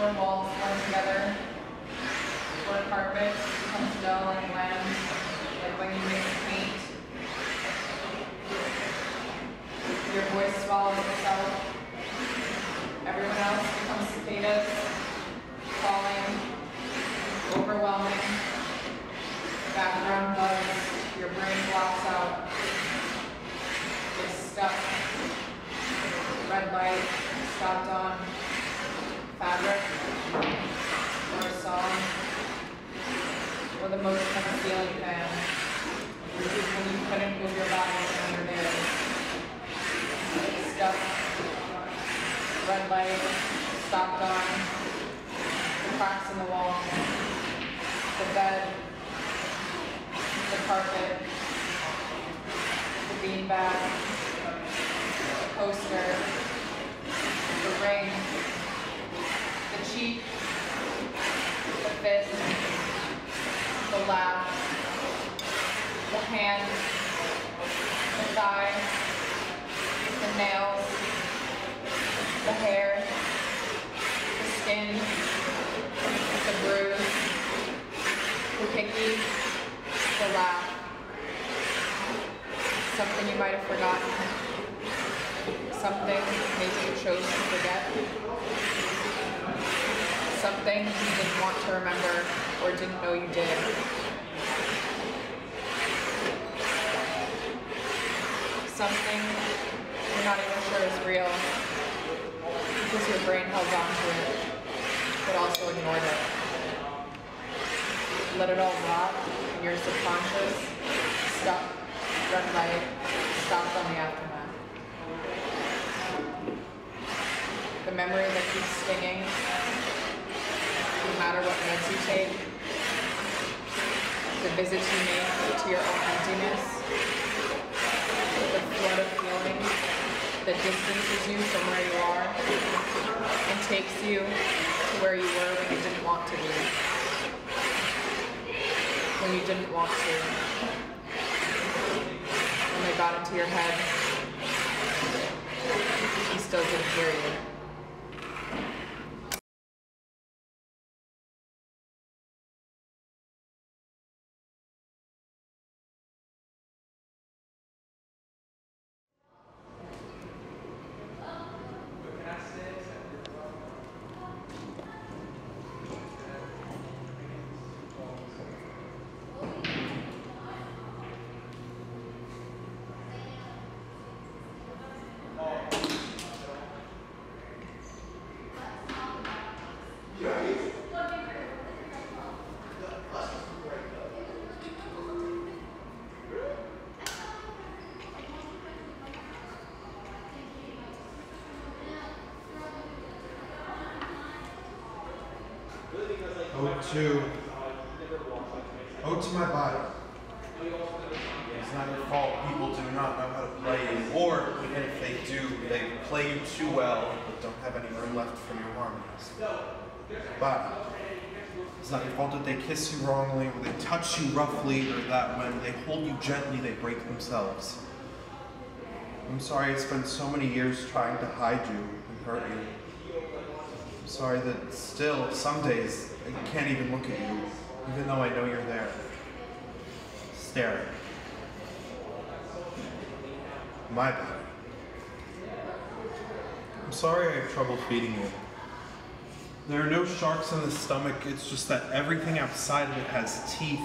Where walls blend together, where carpet becomes dull and bland, like when you mix paint. Your voice swallows itself. Everyone else becomes cicadas, falling, overwhelming. Background buzz, your brain blocks out. It's stuck. Red light, stopped on. Fabric, or a song, or the motion of a ceiling fan. When you couldn't move your body in your. It's stuck. Red light, stopped on. The cracks in the wall. The bed. The carpet. The beanbag. The coaster. The ring. Cheek. The fist. The laugh. The hand. The thigh. The nails. The hair. The skin. The bruise. The picky. The laugh. Something you might have forgotten. Something maybe you chose to forget. Something you didn't want to remember or didn't know you did. Something you're not even sure is real because your brain held on to it, but also ignored it. Let it all rot in your subconscious, stuck, red light, stopped on the aftermath. The memory that keeps stinging, no matter what meds you take, the visits you make to your own emptiness, the flood of feeling that distances you from where you are and takes you to where you were when you didn't want to be. When you didn't want to. When they got into your head, you still didn't hear you. To, ode to my body. It's not your fault people do not know how to play you, or even if they do, they play you too well, but don't have any room left for your harmonies. Body. It's not your fault that they kiss you wrongly, or they touch you roughly, or that when they hold you gently, they break themselves. I'm sorry I spent so many years trying to hide you and hurt you sorry that still, some days, I can't even look at you, even though I know you're there. Staring. My body. I'm sorry I have trouble feeding you. There are no sharks in the stomach, it's just that everything outside of it has teeth,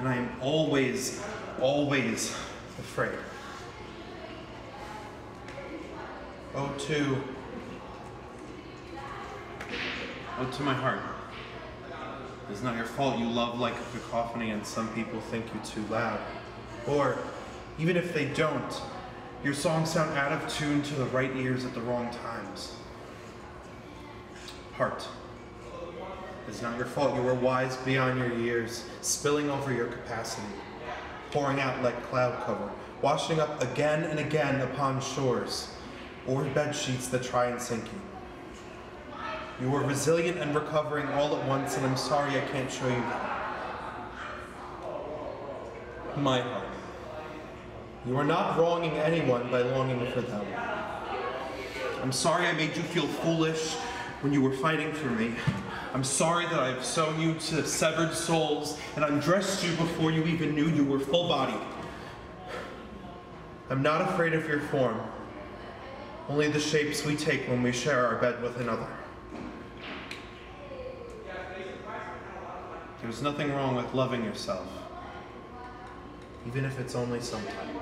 and I am always, always afraid. O2 out to my heart. It's not your fault you love like a cacophony and some people think you too loud. Or, even if they don't, your songs sound out of tune to the right ears at the wrong times. Heart. It's not your fault you were wise beyond your years, spilling over your capacity, pouring out like cloud cover, washing up again and again upon shores, or bed sheets that try and sink you. You were resilient and recovering all at once, and I'm sorry I can't show you that. My heart. You are not wronging anyone by longing for them. I'm sorry I made you feel foolish when you were fighting for me. I'm sorry that I've sewn you to severed souls and undressed you before you even knew you were full bodied. I'm not afraid of your form, only the shapes we take when we share our bed with another. There's nothing wrong with loving yourself, even if it's only sometimes.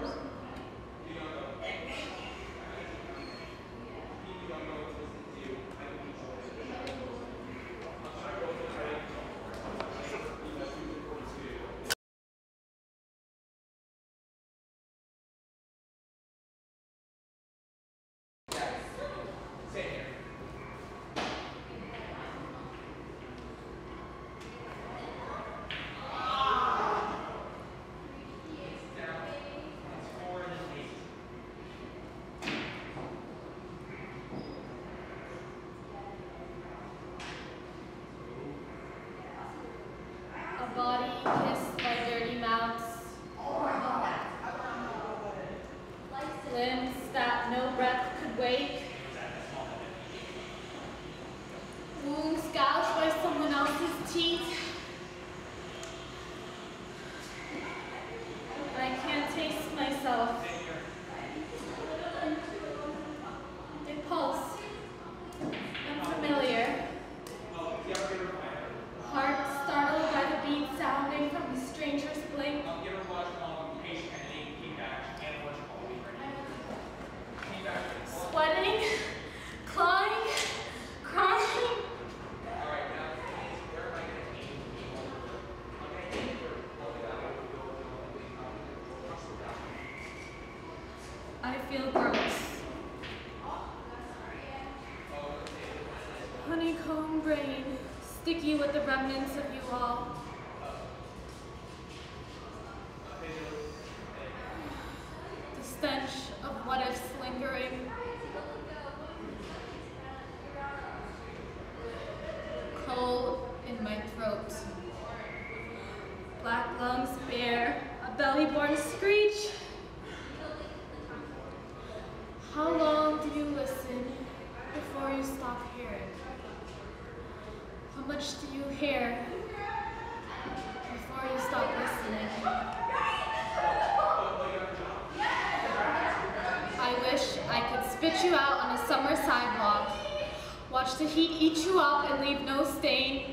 The heat eat you up and leave no stain,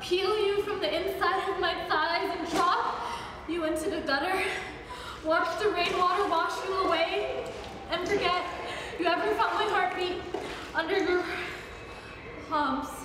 peel you from the inside of my thighs and drop you into the gutter, watch the rainwater wash you away, and forget you ever felt my heartbeat under your palms.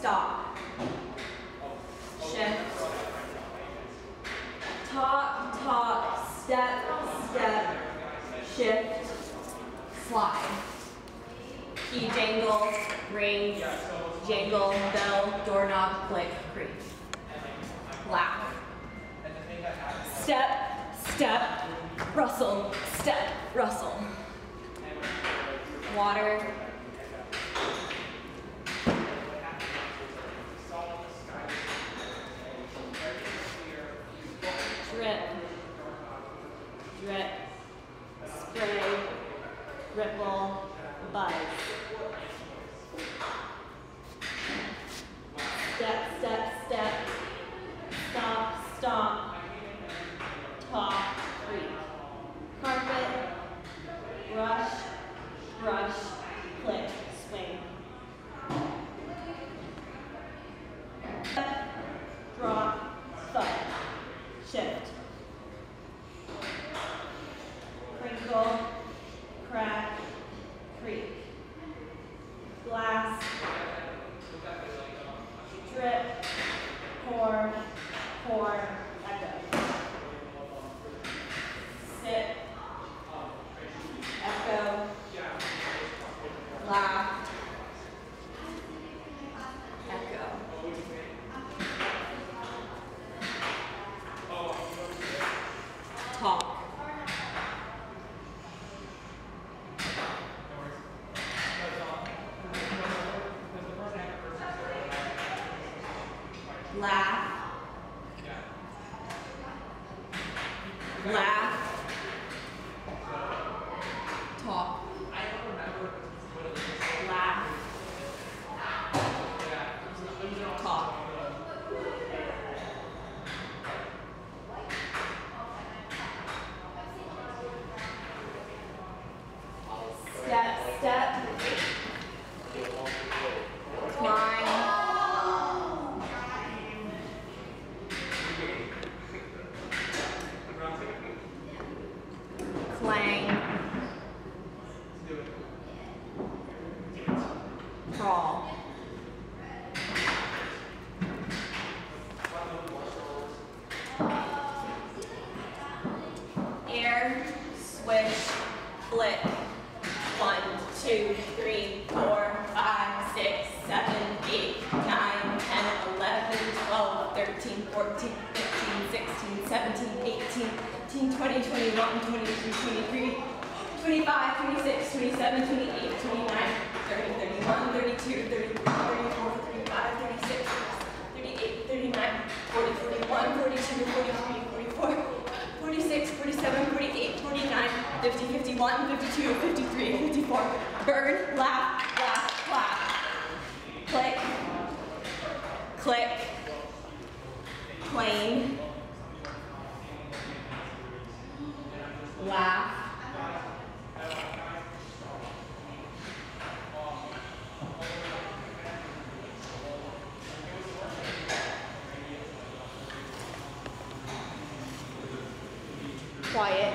Stop. Ripple, buzz. 13, 14, 15, 16, 17, 18, 19, 20, 21, 22, 23, 25, 26, 27, 28, 29, 30, 31, 32, 33, 34, 35, 36, 38, 39, 40, 41, 42, 43, 44, 46, 47, 48, 49, 50, 51, 52, 53, 54. Burn, laugh, laugh, laugh. Click, click, plane, laugh. Quiet.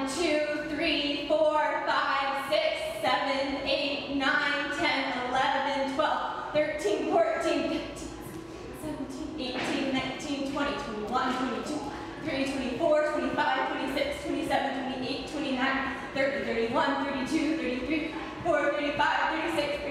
One, two, three, four, five, six, seven, eight, nine, 10, 11, 12, 13, 14, 15, 17, 18, 19, 20, 21, 22, 23, 24, 25, 26, 27, 28, 29, 30, 31, 32, 33, 34, 35, 36,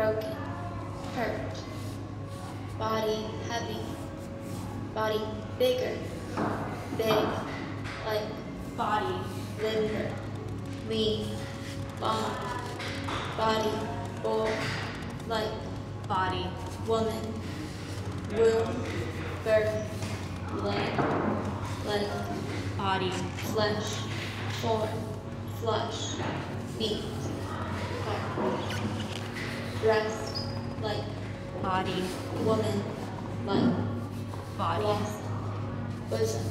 broken, hurt, body heavy, body bigger, big, like body limber, lean, long, body full, like body woman, womb, birth, leg, like body flesh, form, flush, feet, heart, breast, like body woman, like body. blossom, bosom,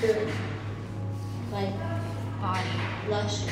food, like body. lush,